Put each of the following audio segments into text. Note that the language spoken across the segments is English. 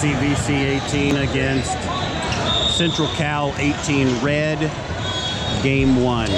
CVC 18 against Central Cal 18 Red, game one.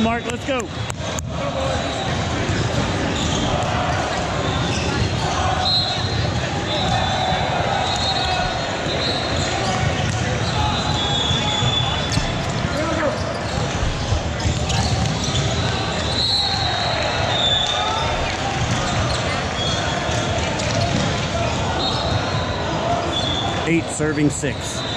on, Mark. Let's go. Eight serving six.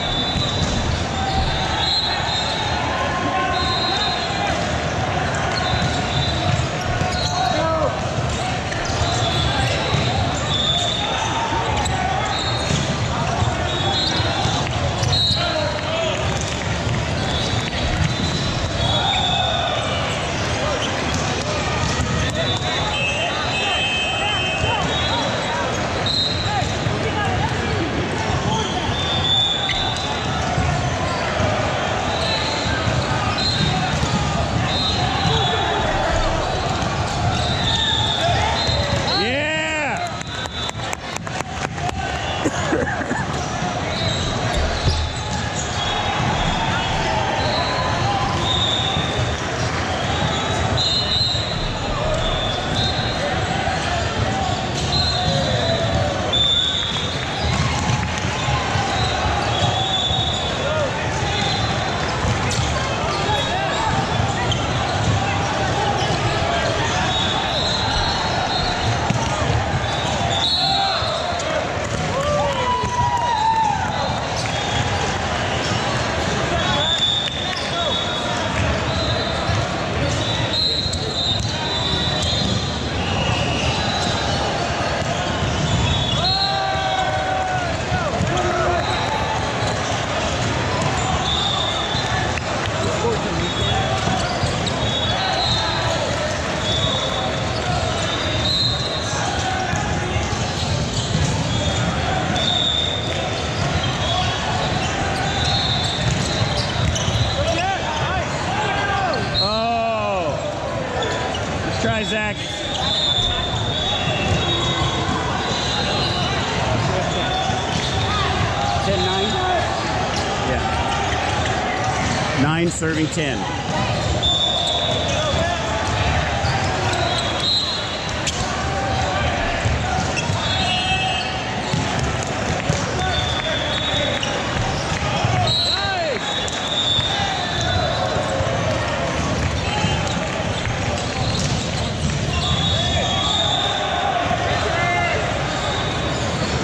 10.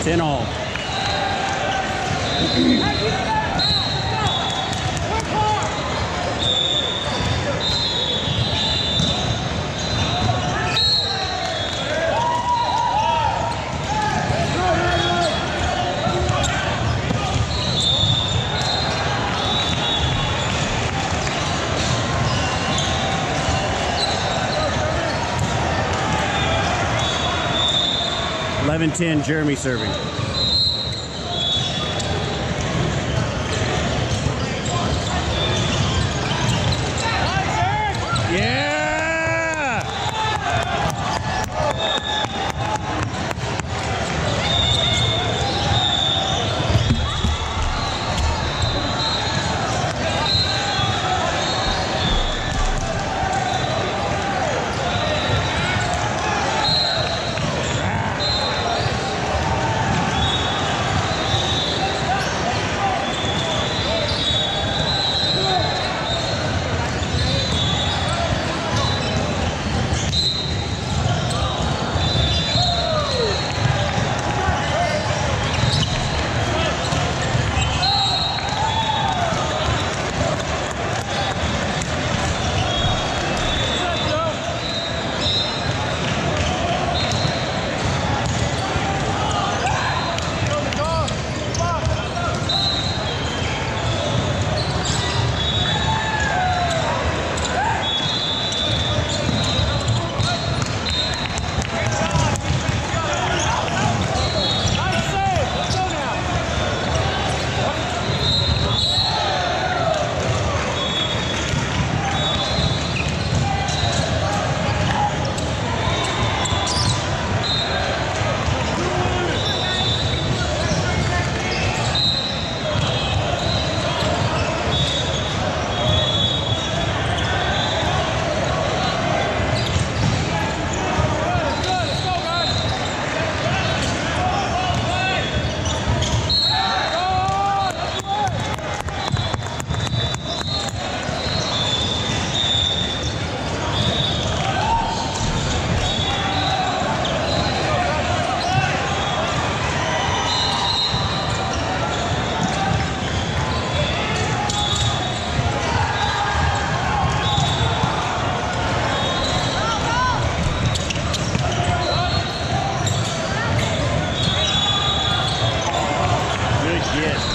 Ten all. 10, Jeremy Serving. Yes.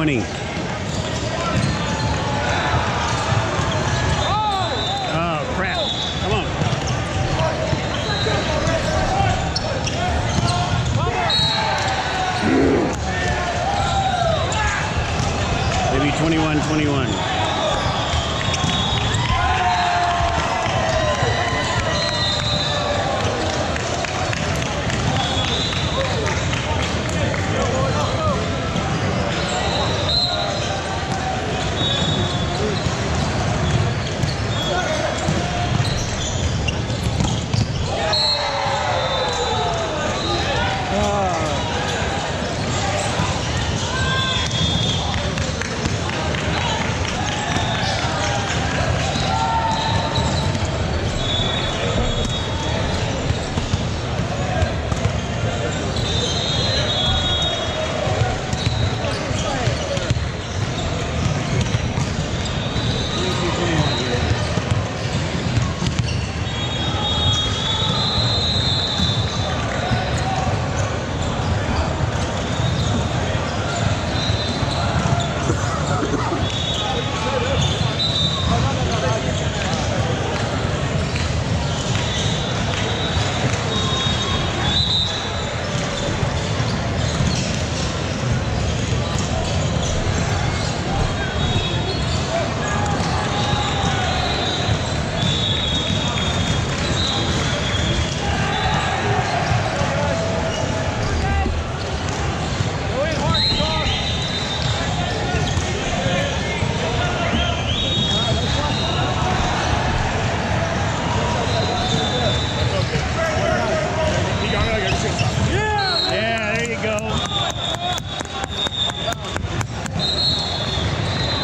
20.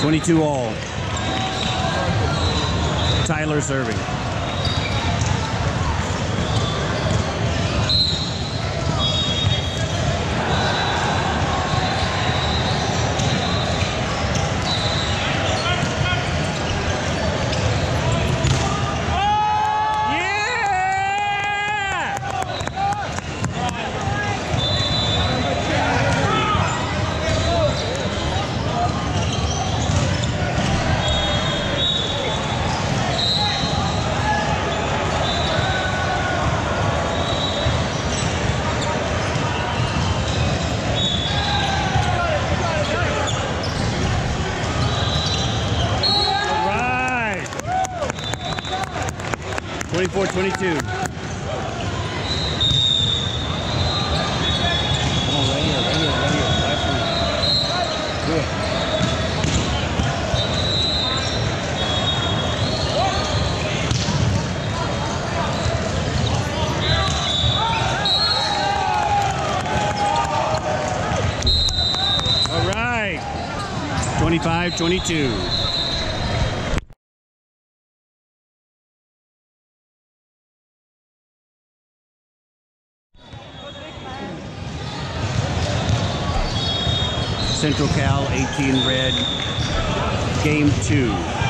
22 all. Tyler serving. Central Cal 18 red. Game two.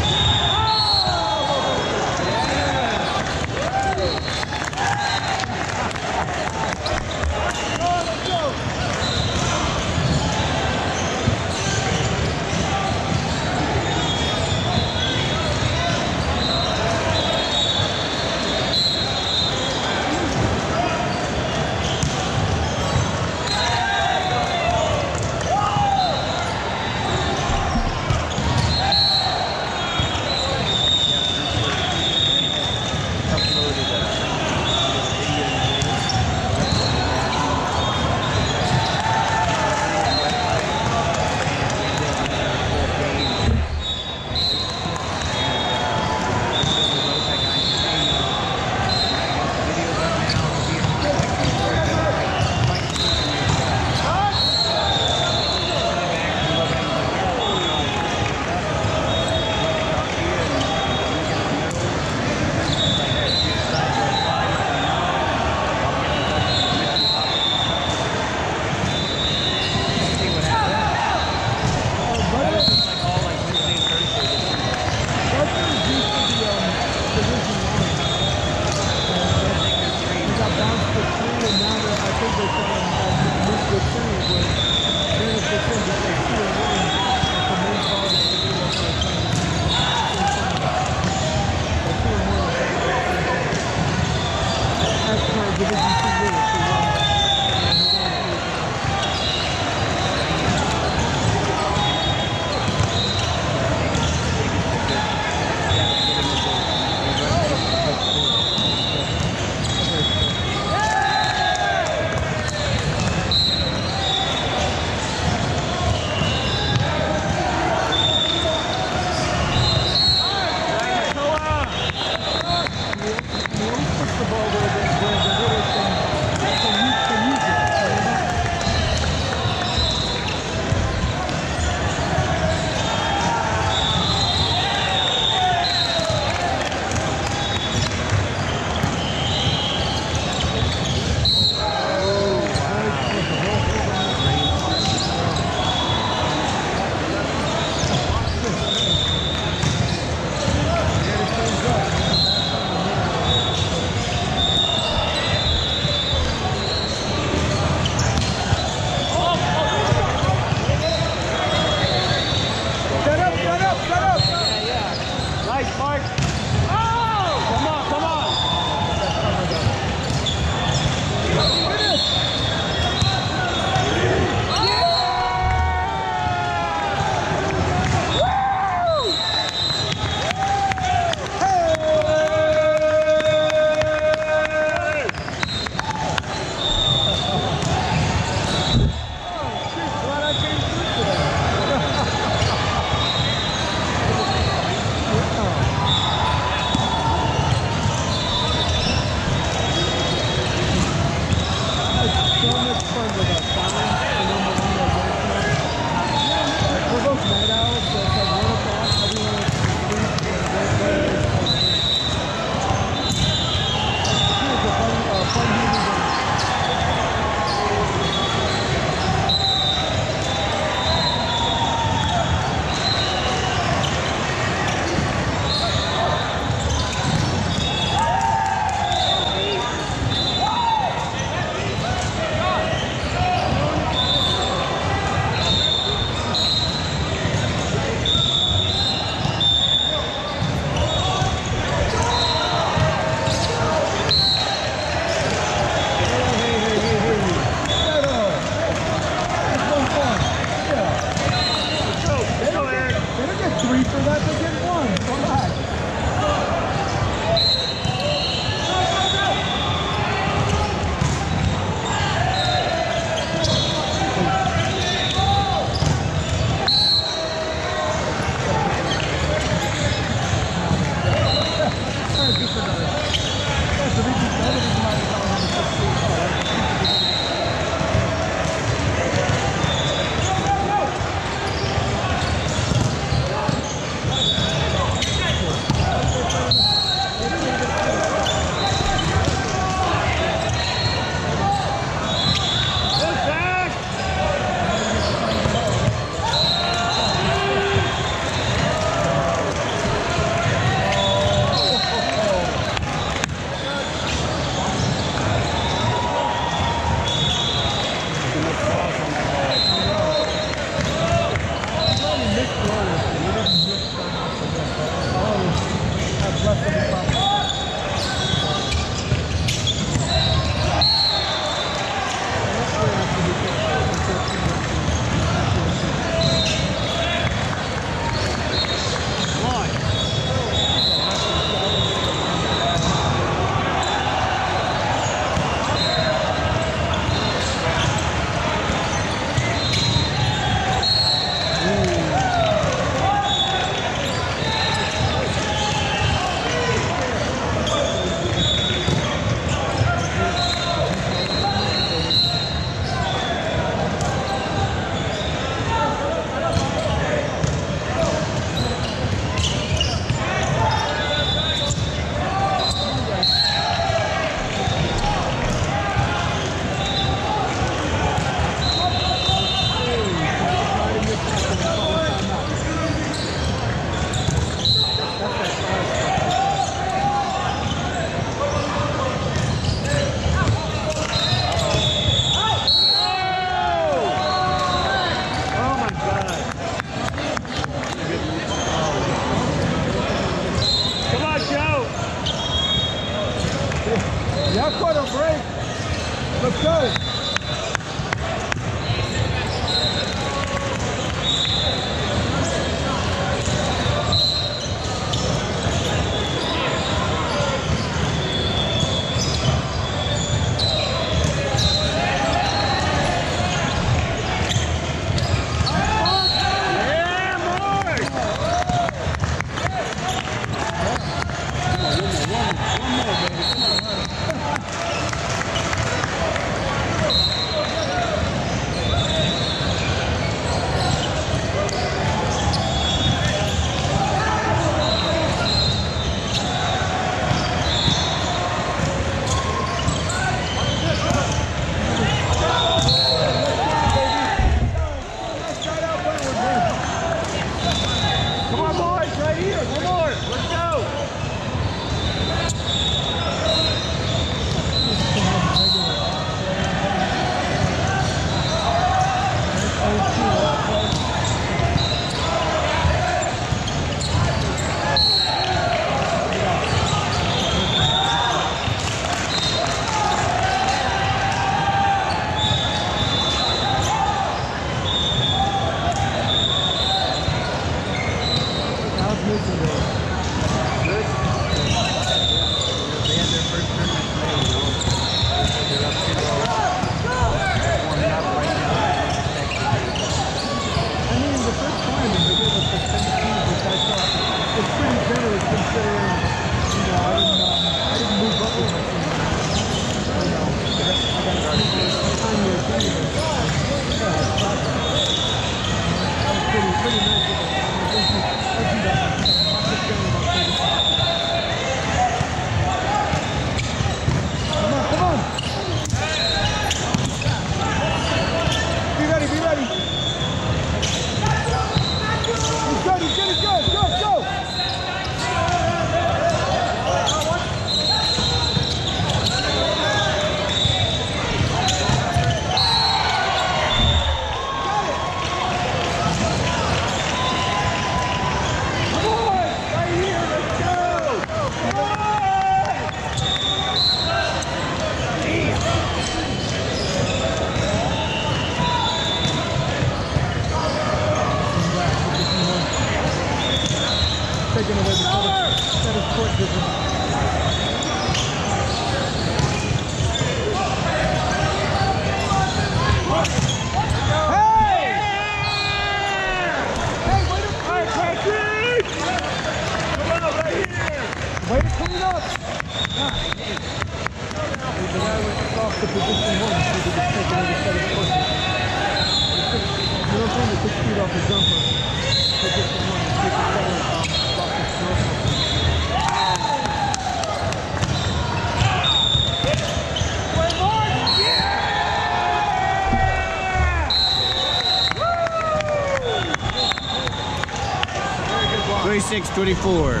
24.